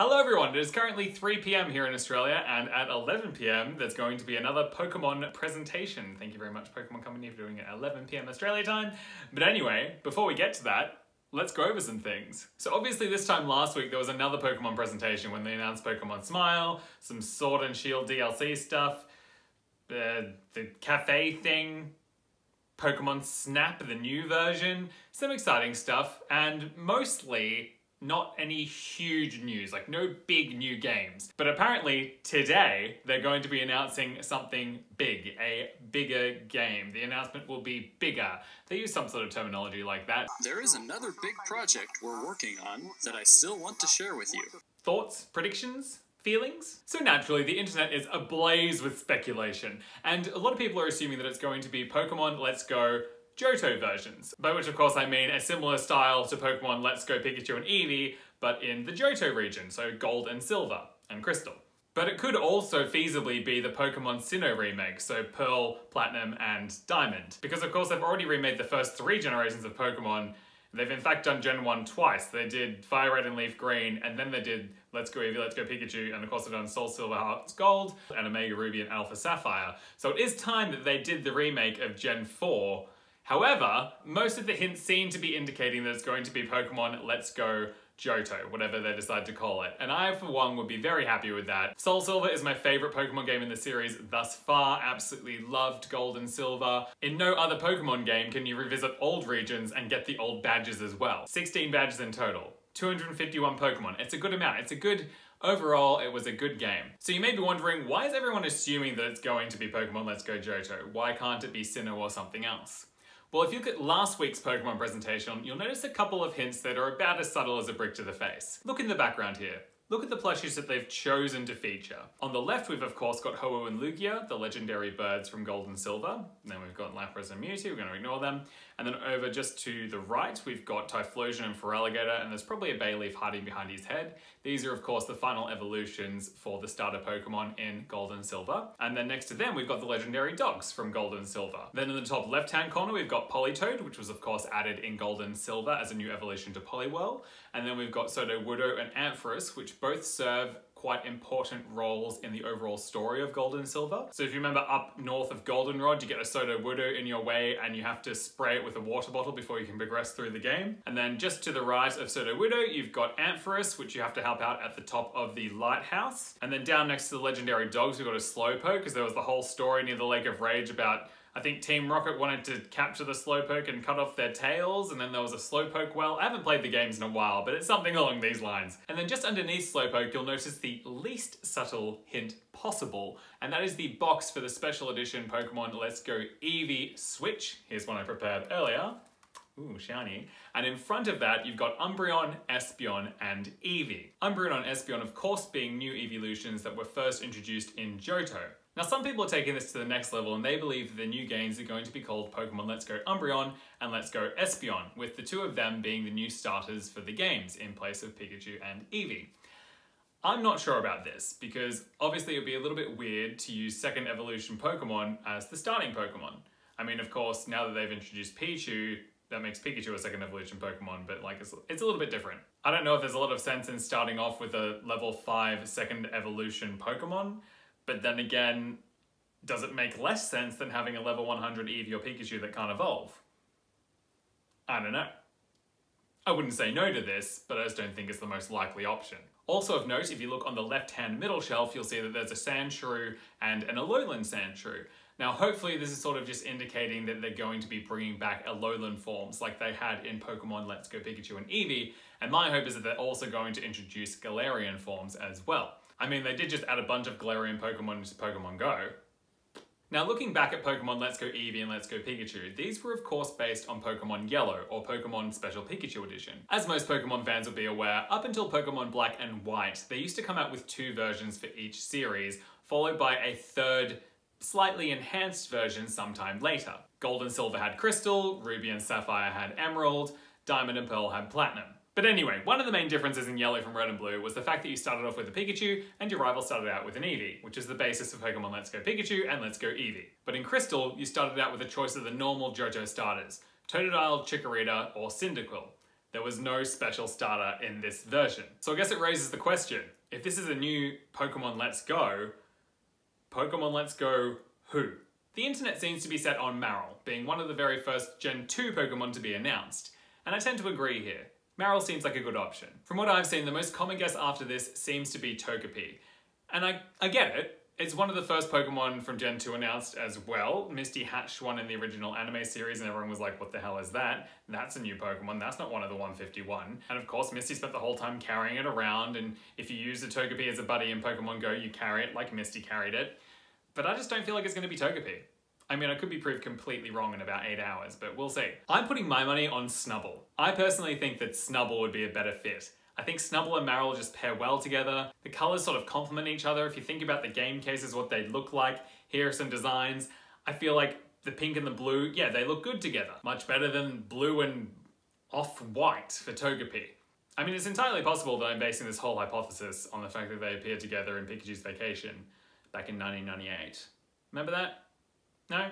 Hello everyone, it is currently 3pm here in Australia and at 11pm there's going to be another Pokemon presentation. Thank you very much Pokemon Company for doing it at 11pm Australia time. But anyway, before we get to that, let's go over some things. So obviously this time last week there was another Pokemon presentation when they announced Pokemon Smile, some Sword and Shield DLC stuff, uh, the cafe thing, Pokemon Snap, the new version, some exciting stuff, and mostly not any huge news, like no big new games. But apparently today they're going to be announcing something big, a bigger game. The announcement will be bigger. They use some sort of terminology like that. There is another big project we're working on that I still want to share with you. Thoughts? Predictions? feelings? So naturally, the internet is ablaze with speculation, and a lot of people are assuming that it's going to be Pokemon Let's Go Johto versions, by which of course I mean a similar style to Pokemon Let's Go Pikachu and Eevee, but in the Johto region, so Gold and Silver, and Crystal. But it could also feasibly be the Pokemon Sinnoh remake, so Pearl, Platinum, and Diamond. Because of course they've already remade the first three generations of Pokemon, They've in fact done Gen 1 twice. They did Fire Red and Leaf Green, and then they did Let's Go Eevee, Let's Go Pikachu, and of course they've done Soul Silver Hearts Gold, and Omega Ruby and Alpha Sapphire. So it is time that they did the remake of Gen 4 However, most of the hints seem to be indicating that it's going to be Pokemon Let's Go Johto, whatever they decide to call it. And I, for one, would be very happy with that. Soul Silver is my favorite Pokemon game in the series thus far. Absolutely loved Gold and Silver. In no other Pokemon game can you revisit old regions and get the old badges as well. 16 badges in total. 251 Pokemon. It's a good amount. It's a good Overall, it was a good game. So you may be wondering, why is everyone assuming that it's going to be Pokemon Let's Go Johto? Why can't it be Sinnoh or something else? Well, if you look at last week's Pokemon presentation, you'll notice a couple of hints that are about as subtle as a brick to the face. Look in the background here. Look at the plushies that they've chosen to feature. On the left, we've of course got Ho-Oh and Lugia, the legendary birds from Gold and Silver. And then we've got Lapras and Mewtwo, we're going to ignore them. And then over just to the right, we've got Typhlosion and Feraligatr, and there's probably a Bayleef hiding behind his head. These are of course the final evolutions for the starter Pokemon in Gold and Silver. And then next to them, we've got the legendary dogs from Gold and Silver. Then in the top left-hand corner, we've got Politoed, which was of course added in Gold and Silver as a new evolution to Poliwhirl. And then we've got Sudowoodo and Ampharos, which both serve quite important roles in the overall story of Gold and Silver. So if you remember up north of Goldenrod, you get a Sudowoodo in your way and you have to spray it with a water bottle before you can progress through the game. And then just to the right of Sudowoodo, you've got Ampharos, which you have to help out at the top of the lighthouse. And then down next to the legendary dogs, we've got a Slowpoke, because there was the whole story near the Lake of Rage about I think Team Rocket wanted to capture the Slowpoke and cut off their tails, and then there was a Slowpoke well. I haven't played the games in a while, but it's something along these lines. And then just underneath Slowpoke, you'll notice the least subtle hint possible, and that is the box for the special edition Pokemon Let's Go Eevee Switch. Here's one I prepared earlier. Ooh, shiny. And in front of that, you've got Umbreon, Espeon, and Eevee. Umbreon and Espeon, of course, being new evolutions that were first introduced in Johto. Now some people are taking this to the next level and they believe that the new games are going to be called Pokemon Let's Go Umbreon and Let's Go Espeon, with the two of them being the new starters for the games in place of Pikachu and Eevee. I'm not sure about this, because obviously it would be a little bit weird to use second evolution Pokemon as the starting Pokemon. I mean, of course, now that they've introduced Pichu, that makes Pikachu a second evolution Pokemon, but like it's, it's a little bit different. I don't know if there's a lot of sense in starting off with a level 5 second evolution Pokemon, but then again, does it make less sense than having a level 100 Eevee or Pikachu that can't evolve? I don't know. I wouldn't say no to this, but I just don't think it's the most likely option. Also of note, if you look on the left-hand middle shelf, you'll see that there's a Sandshrew and an Alolan Sandshrew. Now, hopefully this is sort of just indicating that they're going to be bringing back Alolan forms like they had in Pokemon Let's Go Pikachu and Eevee, and my hope is that they're also going to introduce Galarian forms as well. I mean, they did just add a bunch of Galarian Pokemon to Pokemon Go. Now looking back at Pokemon Let's Go Eevee and Let's Go Pikachu, these were of course based on Pokemon Yellow, or Pokemon Special Pikachu Edition. As most Pokemon fans will be aware, up until Pokemon Black and White, they used to come out with two versions for each series, followed by a third, slightly enhanced version sometime later. Gold and Silver had Crystal, Ruby and Sapphire had Emerald, Diamond and Pearl had Platinum. But anyway, one of the main differences in Yellow from Red and Blue was the fact that you started off with a Pikachu and your rival started out with an Eevee, which is the basis of Pokemon Let's Go Pikachu and Let's Go Eevee. But in Crystal, you started out with a choice of the normal Johto starters, Totodile, Chikorita, or Cyndaquil. There was no special starter in this version. So I guess it raises the question, if this is a new Pokemon Let's Go, Pokemon Let's Go who? The internet seems to be set on Marill, being one of the very first Gen 2 Pokemon to be announced, and I tend to agree here. Marill seems like a good option. From what I've seen, the most common guess after this seems to be Togepi. And I, I get it, it's one of the first Pokemon from Gen 2 announced as well. Misty hatched one in the original anime series and everyone was like, what the hell is that? That's a new Pokemon, that's not one of the 151. And of course, Misty spent the whole time carrying it around and if you use the Togepi as a buddy in Pokemon Go, you carry it like Misty carried it. But I just don't feel like it's going to be Togepi. I mean, I could be proved completely wrong in about 8 hours, but we'll see. I'm putting my money on Snubbull. I personally think that Snubbull would be a better fit. I think Snubbull and Marill just pair well together. The colors sort of complement each other. If you think about the game cases, what they look like, here are some designs. I feel like the pink and the blue, yeah, they look good together. Much better than blue and off-white for Togepi. I mean, it's entirely possible that I'm basing this whole hypothesis on the fact that they appeared together in Pikachu's Vacation back in 1998. Remember that? No?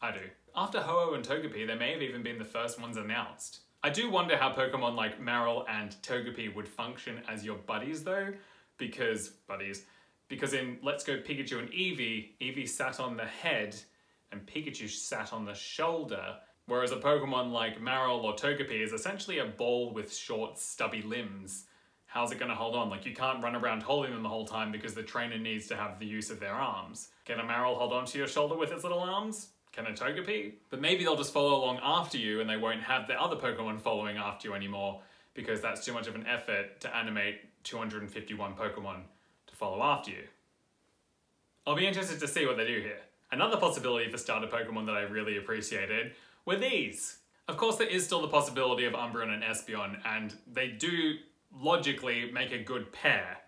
I do. After Ho-Oh and Togepi, they may have even been the first ones announced. I do wonder how Pokemon like Marill and Togepi would function as your buddies though, because, buddies, because in Let's Go Pikachu and Eevee, Eevee sat on the head and Pikachu sat on the shoulder, whereas a Pokemon like Marill or Togepi is essentially a ball with short, stubby limbs. How's it going to hold on? Like, you can't run around holding them the whole time because the trainer needs to have the use of their arms. Can a Marill hold on to your shoulder with its little arms? Can a Togepi? But maybe they'll just follow along after you and they won't have the other Pokemon following after you anymore because that's too much of an effort to animate 251 Pokemon to follow after you. I'll be interested to see what they do here. Another possibility for starter Pokemon that I really appreciated were these. Of course, there is still the possibility of Umbreon and Espeon, and they do logically make a good pair,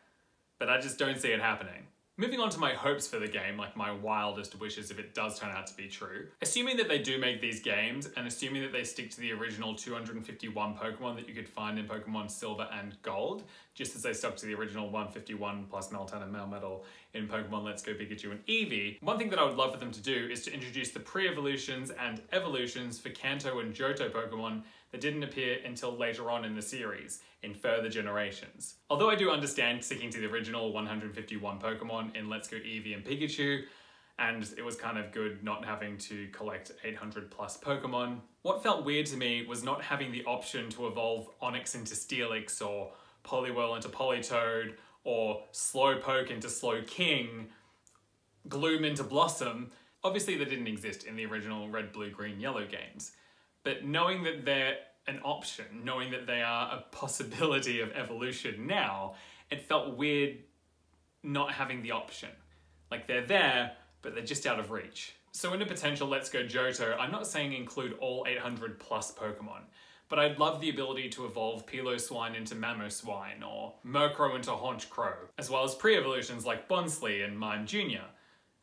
but I just don't see it happening. Moving on to my hopes for the game, like my wildest wishes if it does turn out to be true. Assuming that they do make these games, and assuming that they stick to the original 251 Pokemon that you could find in Pokemon Silver and Gold, just as they stuck to the original 151 plus Meltan and Melmetal in Pokemon Let's Go Pikachu and Eevee, one thing that I would love for them to do is to introduce the pre-evolutions and evolutions for Kanto and Johto Pokemon that didn't appear until later on in the series, in further generations. Although I do understand sticking to the original 151 Pokemon in Let's Go Eevee and Pikachu, and it was kind of good not having to collect 800 plus Pokemon. What felt weird to me was not having the option to evolve Onix into Steelix or Poliwhirl into Politoed or Slowpoke into Slowking, Gloom into Bellossom. Obviously they didn't exist in the original Red, Blue, Green, Yellow games. But knowing that they're an option, knowing that they are a possibility of evolution now, it felt weird not having the option. Like they're there, but they're just out of reach. So in a potential Let's Go Johto, I'm not saying include all 800 plus Pokemon, but I'd love the ability to evolve Piloswine into Mamoswine or Murkrow into Honchkrow, as well as pre-evolutions like Bonsly and Mime Jr.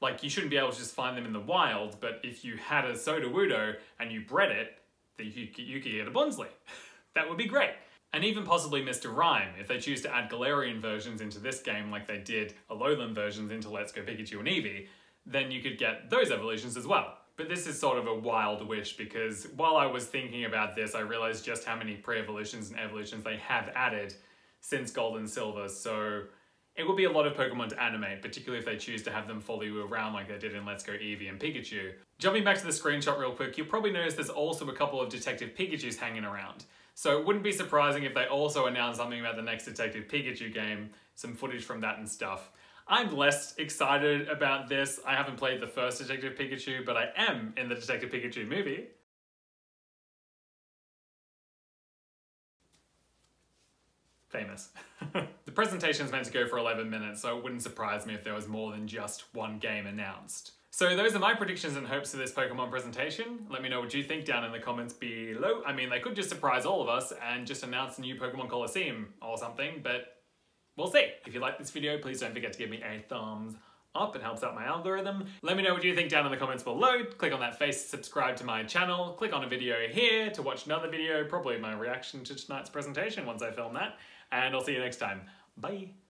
Like, you shouldn't be able to just find them in the wild, but if you had a Sudowoodo and you bred it, you, you could get a Bonsly. that would be great. And even possibly Mr. Rime, if they choose to add Galarian versions into this game like they did Alolan versions into Let's Go Pikachu and Eevee, then you could get those evolutions as well. But this is sort of a wild wish because while I was thinking about this, I realized just how many pre-evolutions and evolutions they have added since Gold and Silver, so it would be a lot of Pokemon to animate, particularly if they choose to have them follow you around like they did in Let's Go Eevee and Pikachu. Jumping back to the screenshot real quick, you'll probably notice there's also a couple of Detective Pikachus hanging around. So it wouldn't be surprising if they also announce something about the next Detective Pikachu game, some footage from that and stuff. I'm less excited about this. I haven't played the first Detective Pikachu, but I am in the Detective Pikachu movie. famous. the presentation is meant to go for 11 minutes, so it wouldn't surprise me if there was more than just one game announced. So those are my predictions and hopes for this Pokemon presentation. Let me know what you think down in the comments below. I mean, they could just surprise all of us and just announce a new Pokemon Colosseum or something, but we'll see. If you like this video, please don't forget to give me a thumbs up. It helps out my algorithm. Let me know what you think down in the comments below. Click on that face to subscribe to my channel. Click on a video here to watch another video, probably my reaction to tonight's presentation once I film that and I'll see you next time. Bye!